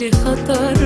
لخطر خطر